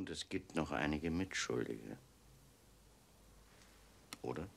Und es gibt noch einige Mitschuldige. Oder?